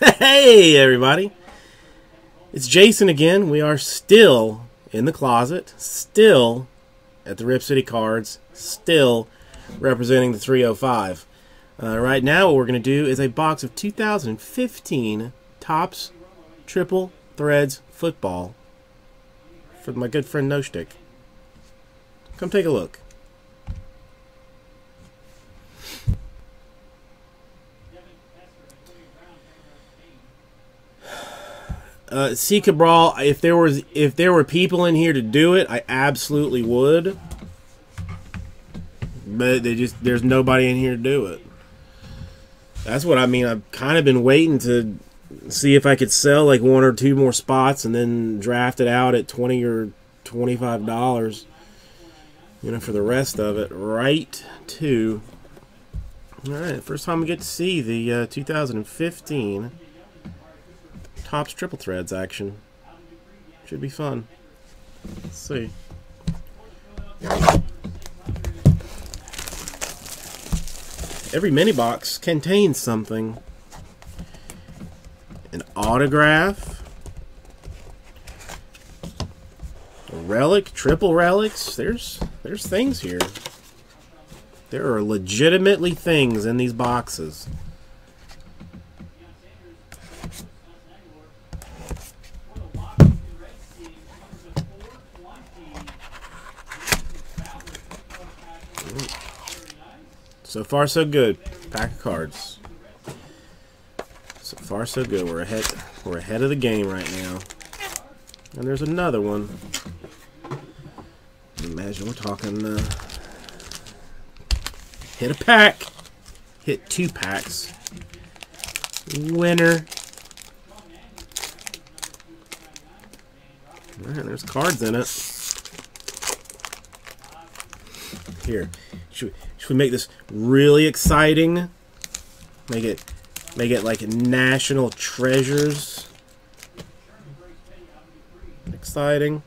Hey, everybody. It's Jason again. We are still in the closet, still at the Rip City Cards, still representing the 305. Uh, right now, what we're going to do is a box of 2015 Topps Triple Threads Football for my good friend No Stick. Come take a look. Uh, Cabral, if there was if there were people in here to do it, I absolutely would. But they just there's nobody in here to do it. That's what I mean. I've kind of been waiting to see if I could sell like one or two more spots and then draft it out at twenty or twenty five dollars. You know, for the rest of it, right to. All right, first time we get to see the uh, 2015 Topps triple threads action. Should be fun. Let's see. Every mini box contains something. An autograph. A relic, triple relics. There's there's things here. There are legitimately things in these boxes. So far, so good. Pack of cards. So far, so good. We're ahead. We're ahead of the game right now. And there's another one. Imagine we're talking. Uh, hit a pack. Hit two packs. Winner. There's cards in it. Here. Should, should we make this really exciting? Make it make it like national treasures. Exciting.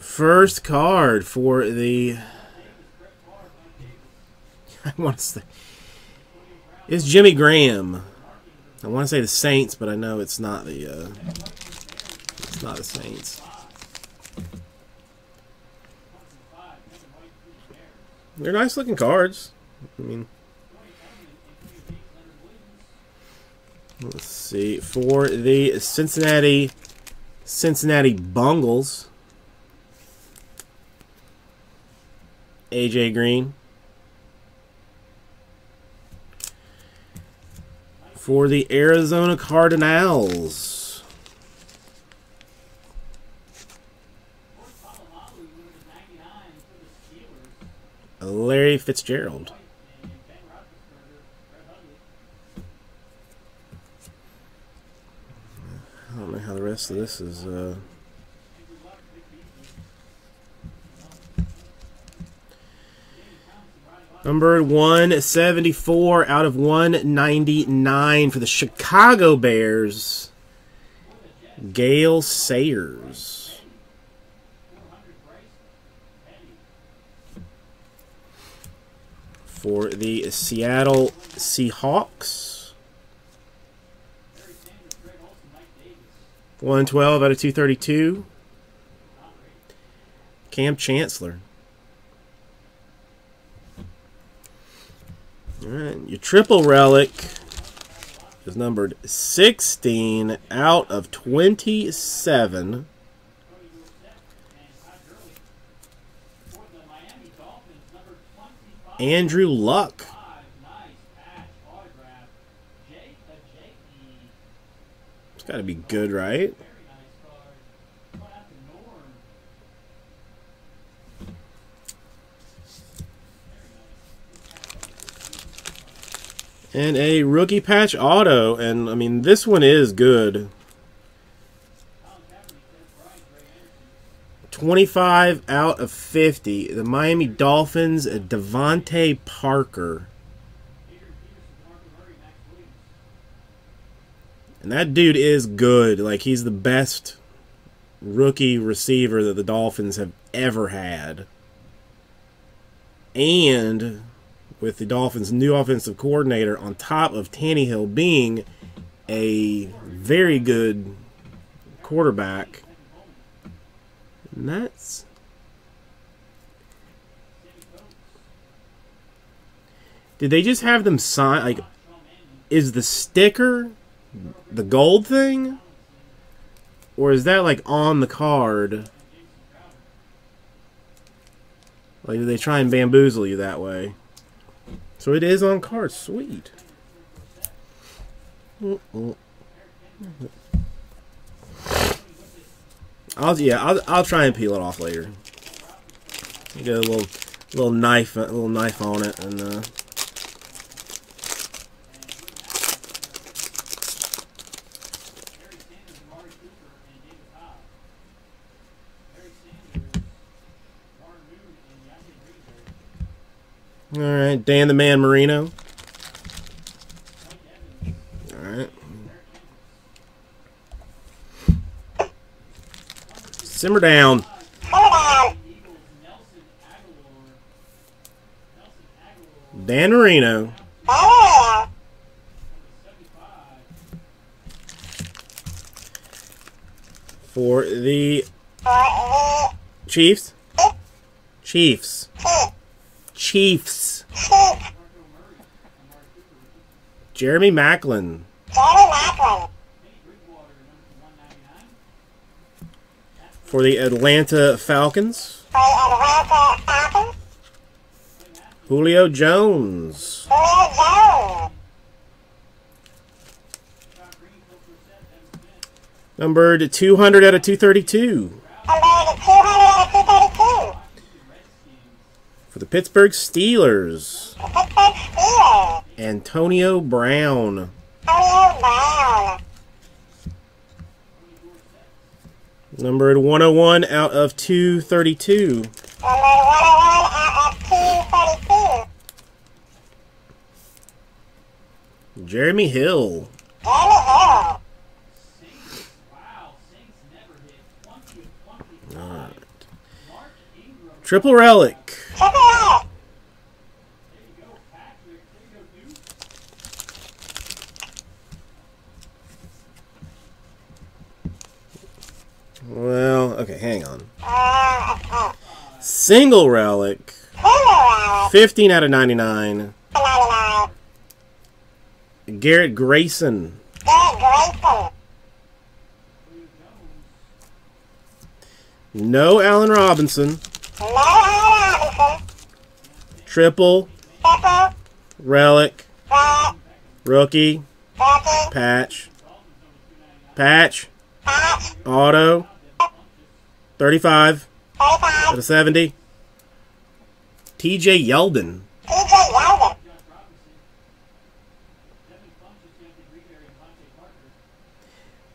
First card for the I want to say it's Jimmy Graham. I want to say the Saints, but I know it's not the uh, it's not the Saints. They're nice looking cards. I mean, let's see for the Cincinnati Cincinnati Bungles. AJ Green. For the Arizona Cardinals. Larry Fitzgerald. I don't know how the rest of this is. Uh... Number 174 out of 199 for the Chicago Bears. Gale Sayers. For the Seattle Seahawks. 112 out of 232. Kam Chancellor. All right, your triple relic is numbered 16 out of 27. Andrew Luck. It's got to be good, right? And a rookie patch auto. And, I mean, this one is good. 25 out of 50. The Miami Dolphins, uh, DeVante Parker. And that dude is good. Like, he's the best rookie receiver that the Dolphins have ever had. And with the Dolphins' new offensive coordinator, on top of Tannehill being a very good quarterback. That's. Did they just have them sign? Like, is the sticker the gold thing? Or is that like on the card? Like, do they try and bamboozle you that way? So it is on card. Sweet. I'll yeah, I'll I'll try and peel it off later. Get a little little knife, a little knife on it, and uh, All right, Dan the Man Marino. All right. Simmer down. Dan Marino. For the Chiefs. Chiefs. Chiefs. Jeremy Maclin. For the Atlanta Falcons. Julio Jones. Numbered 200 out of 232. For the Pittsburgh Steelers. Antonio Brown. Numbered 101 out of 232. Numbered 101 out of 232. Jeremy Hill. Alright. Triple Relic. Okay, hang on. Single Relic. 15 out of 99. Garrett Grayson. No Allen Robinson. Triple. Relic. Rookie. Patch. Patch. Auto. 35 out of 70. TJ Yeldon.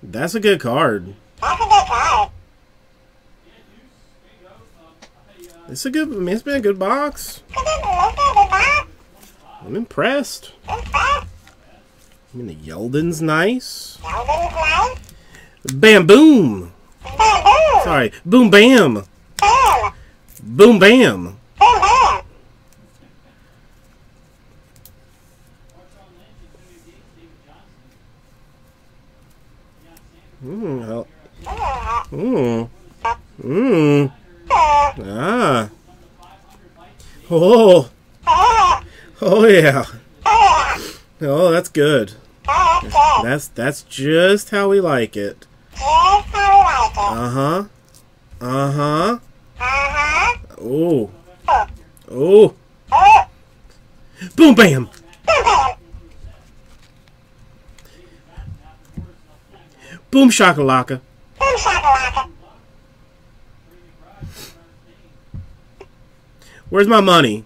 That's a good card. It's a good. I mean, it's been a good box. I'm impressed. I mean, the Yeldon's nice. Bam boom. Sorry, boom bam. Boom bam. Mmm. Mmm. Mmm. Ah. Oh. Oh yeah. Oh, that's good. That's that's just how we like it. Uh huh. Uh huh. Uh huh. Oh. Oh. Boom bam. Boom shakalaka. Boom shakalaka. Where's my money?